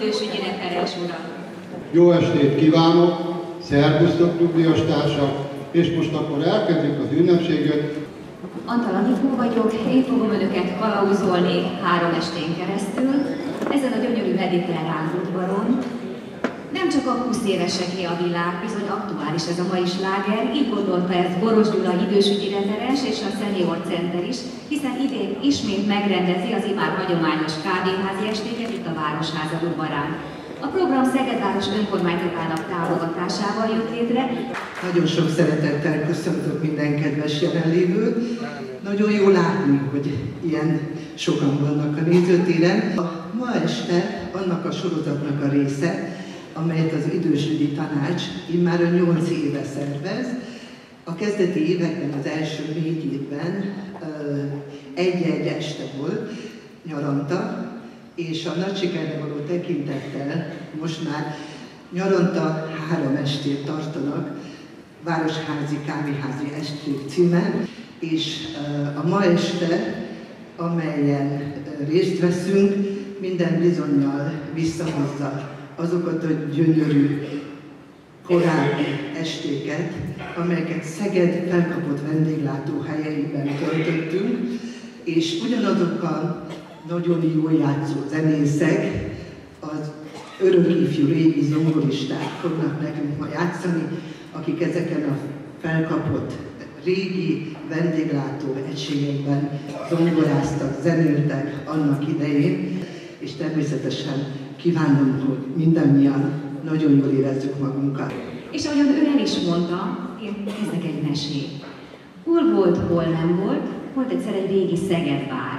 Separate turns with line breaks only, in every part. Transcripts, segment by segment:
idősügyi referens uram.
Jó estét kívánok, szervusztok nyugdíjas társak, és most akkor elkezdjük az ünnepséget.
Antal Anikó vagyok, én fogom önöket kalauzolni három estén keresztül, ezen a gyönyörű mediterrán udvaron, nem csak a 20 éveseké a világ, bizony aktuális ez a mai sláger, így gondolta ez Boros Gyula idősügyi referens és a Senior Center is, hiszen idén ismét megrendezi az imár hagyományos kávéházi estéket itt a Városháza udvarán. A program Szegedváros önkormányzatának támogatásával jött létre.
Nagyon sok szeretettel köszöntök minden kedves jelenlévőt. Nagyon jó látni, hogy ilyen sokan vannak a nézőtéren. Ma este annak a sorozatnak a része, amelyet az idősügyi tanács immár a 8 éve szervez. A kezdeti években, az első négy évben egy-egy este volt nyaranta, és a nagy sikerre való tekintettel most már nyaranta három estét tartanak, Városházi Kávéházi Esték címen, és a ma este, amelyen részt veszünk, minden bizonyal visszahozza azokat a gyönyörű korábbi estéket, amelyeket Szeged felkapott vendéglátó helyeiben töltöttünk, és ugyanazokkal nagyon jól játszó zenészek, az örök ifjú régi zongoristák fognak nekünk ma játszani, akik ezeken a felkapott régi vendéglátó egységekben zongoráztak, zenéltek annak idején, és természetesen kívánom, hogy mindannyian nagyon jól érezzük magunkat.
És ahogyan ő el is mondta, én kezdek egy mesét. Hol volt, hol nem volt, volt egyszer egy régi Szegedvár.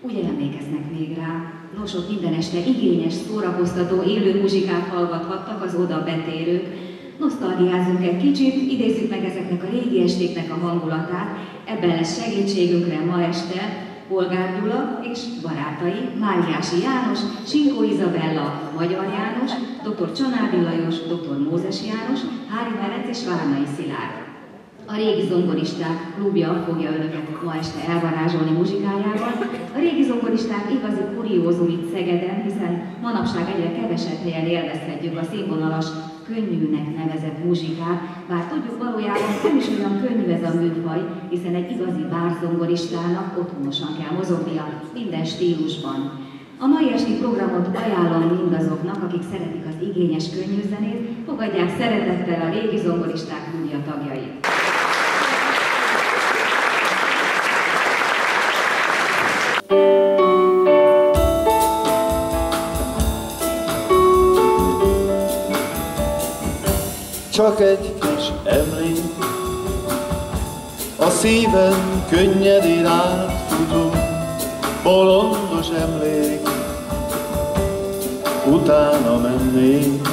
Úgy emlékeznek még rá, nos, ott minden este igényes, szórakoztató, élő muzsikát hallgathattak az oda betérők. Nosztalgiázunk egy kicsit, idézzük meg ezeknek a régi estéknek a hangulatát, ebben lesz segítségünkre ma este, Polgár Gyula és barátai, Máriási János, Sinkó Izabella, Magyar János, dr. Csanádi Lajos, dr. Mózes János, Hári Merenc és Várnai Szilárd. A régi zongoristák klubja fogja önöket ma este elvarázsolni muzsikájával. A régi zongoristák igazi kuriózum itt Szegeden, hiszen manapság egyre kevesebb helyen élvezhetjük a színvonalas könnyűnek nevezett muzsikát, bár tudjuk valójában nem is olyan könnyű ez a műfaj, hiszen egy igazi bárzongoristának otthonosan kell mozognia minden stílusban. A mai esti programot ajánlom mindazoknak, akik szeretik az igényes könnyű zenét, fogadják szeretettel a régi zongoristák klubja tagjait.
Csak egy kis emlék, a szívem könnyedén átfutó, bolondos emlék, utána mennék,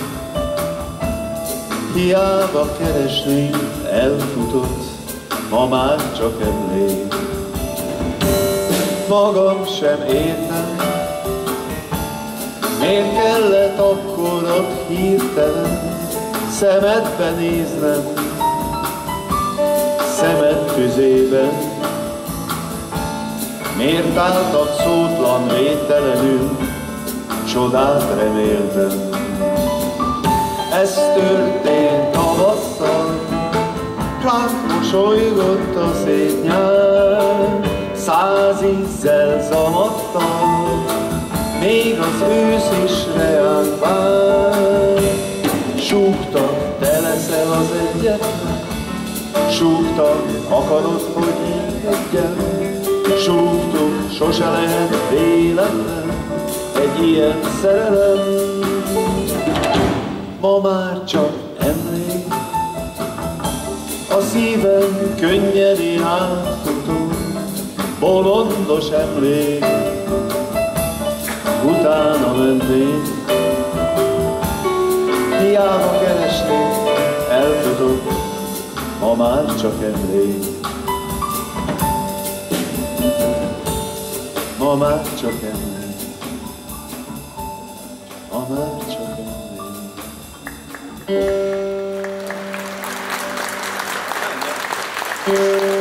hiába keresnék, elfutott, ma már csak emlék. Magam sem értem, miért kellett akkor ott hirtelen, szemedbe néznem, szemed tüzében. Miért álltak szótlan védtelenül, csodát reméltem. Ez történt tavasszal, ránk mosolygott a szép nyár, száz ízzel zamattal, még az ősz is reánk vár. Leszel az egyetlen, Súgtam, akarod, hogy engedjem, Súgtuk, sose lehet véletlen, Egy ilyen szerelem, Ma már csak emlék, A szívem könnyedén átfutó, Bolondos emlék, Utána mennék, hiába keresnék, elfutok, ma már csak emlék. Ma már csak emlék, ma már csak emlék.
from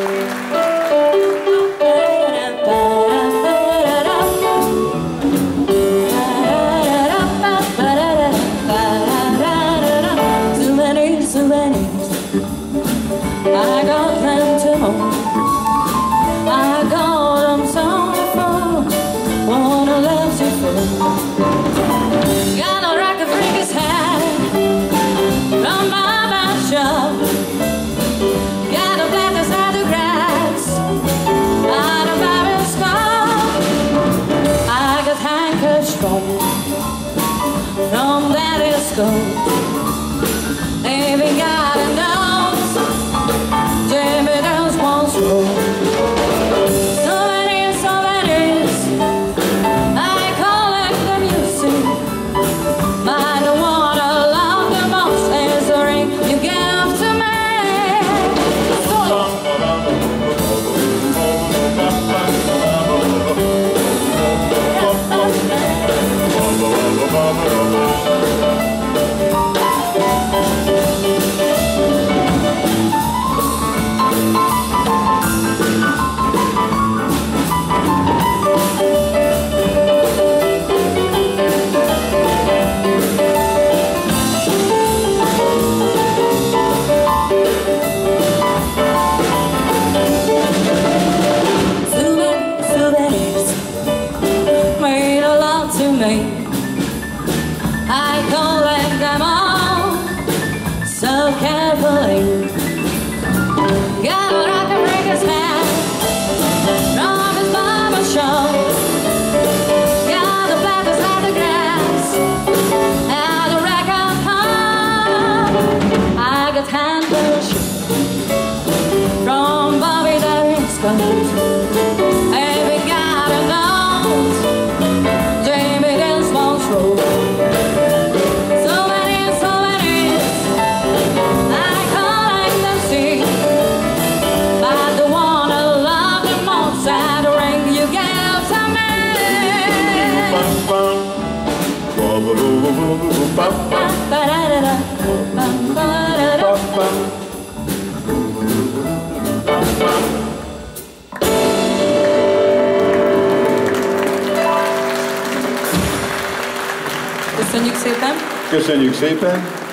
Felipe.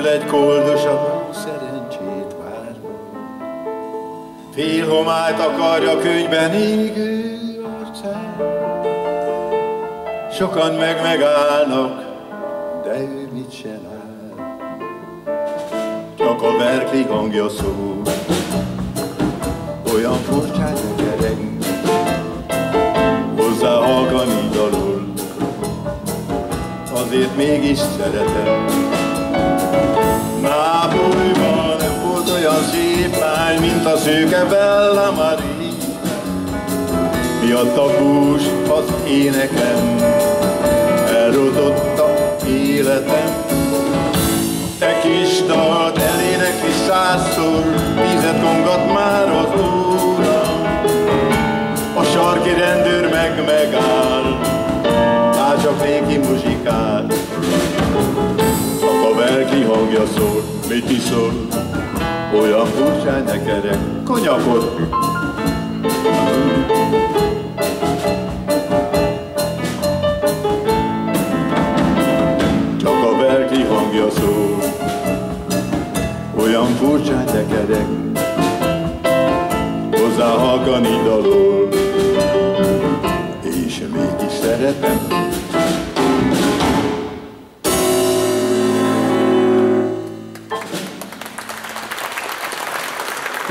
Ül egy koldos apró szerencsét várva. Fél homályt akarja könyben égő arcán. Sokan meg megállnak, de ő mit se lát. Csak a verkli hangja szól, olyan furcsán gyerek, hozzá halkan így alul. Azért mégis szeretem, mint a szőke Bella Marie. Miatt a bús az énekem, elrontotta életem. Te kis dalt elénekli százszor, tízet kongat már az óra. A sarki rendőr meg megáll, már csak néki muzsikál. A verkli hangja szól, mit iszol? Olyan furcsán nekerek, konyakot. Csak a verkli hangja szól, olyan furcsán nekerek, hozzá halkan idalol, és mégis szeretem.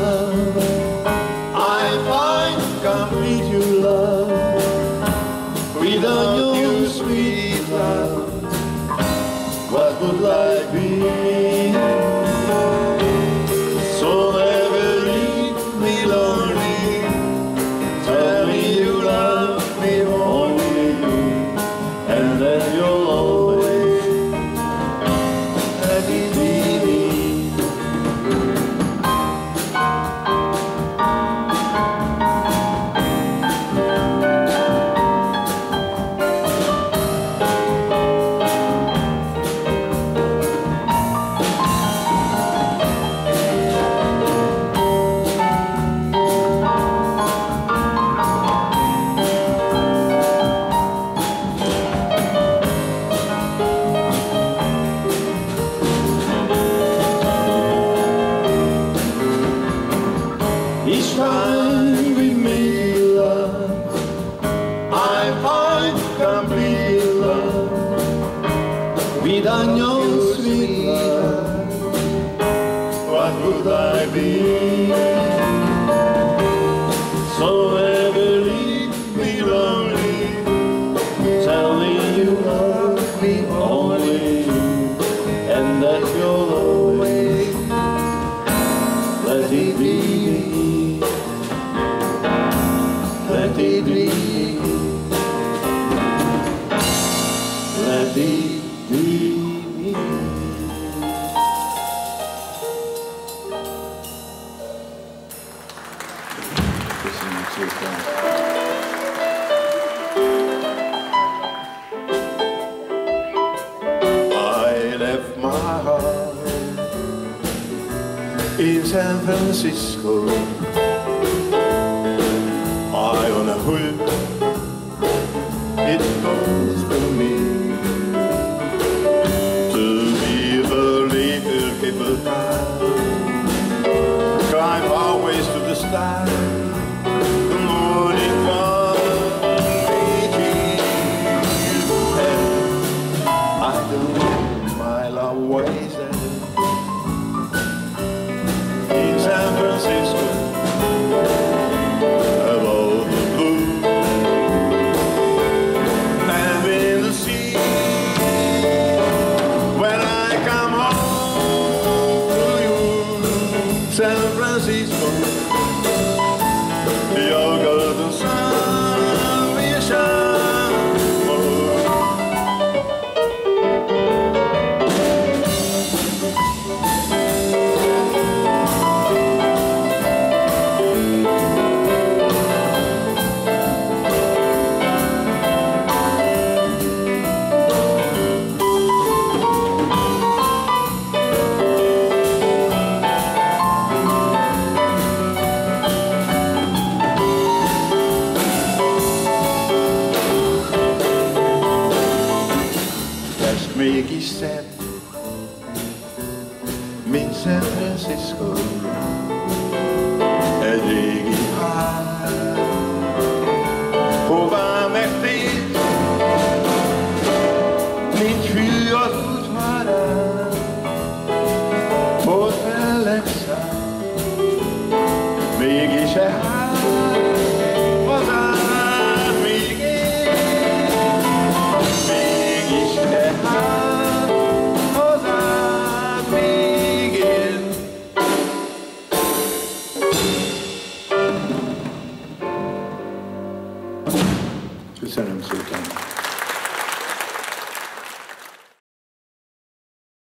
love. San Francisco.